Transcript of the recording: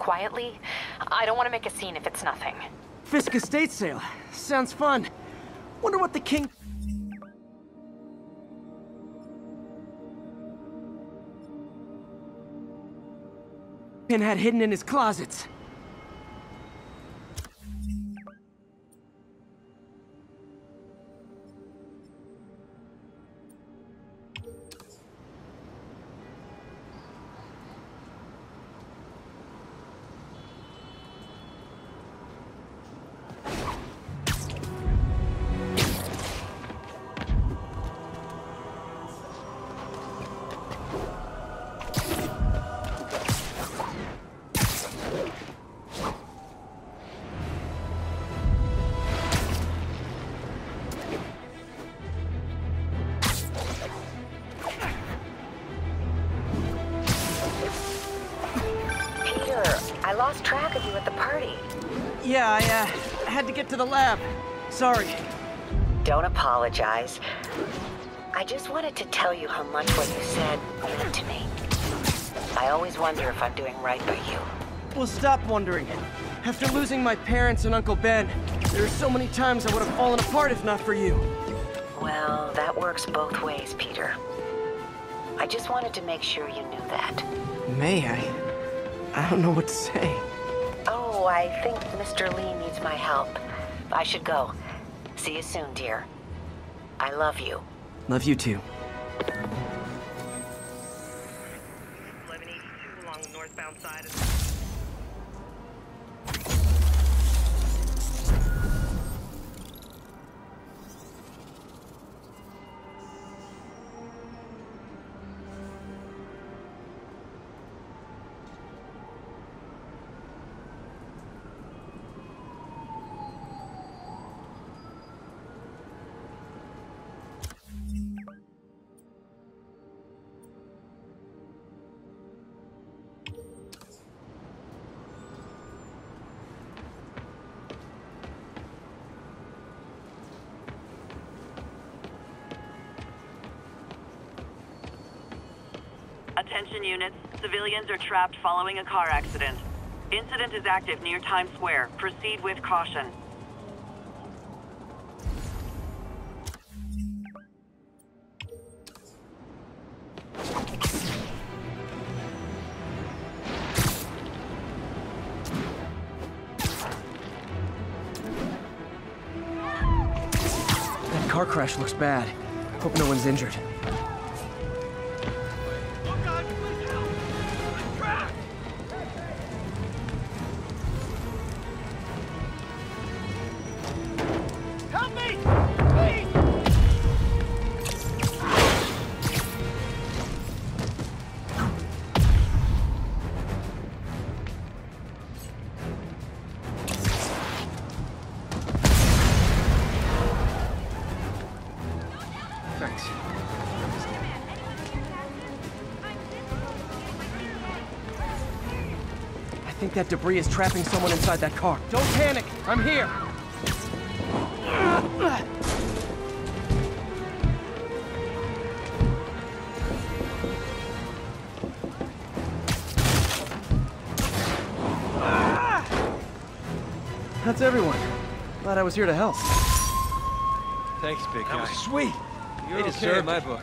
quietly. I don't want to make a scene if it's nothing. Fisk estate sale. Sounds fun. Wonder what the king... Pin had hidden in his closets. I lost track of you at the party. Yeah, I, uh, had to get to the lab. Sorry. Don't apologize. I just wanted to tell you how much what you said meant to me. I always wonder if I'm doing right by you. Well, stop wondering. After losing my parents and Uncle Ben, there are so many times I would have fallen apart if not for you. Well, that works both ways, Peter. I just wanted to make sure you knew that. May I? I don't know what to say. Oh, I think Mr. Lee needs my help. I should go. See you soon, dear. I love you. Love you too. 1182 along the northbound side Attention units. Civilians are trapped following a car accident. Incident is active near Times Square. Proceed with caution. That car crash looks bad. Hope no one's injured. Think that debris is trapping someone inside that car. Don't panic! I'm here! That's everyone. Glad I was here to help. Thanks, big guy. That was sweet. They deserve my book.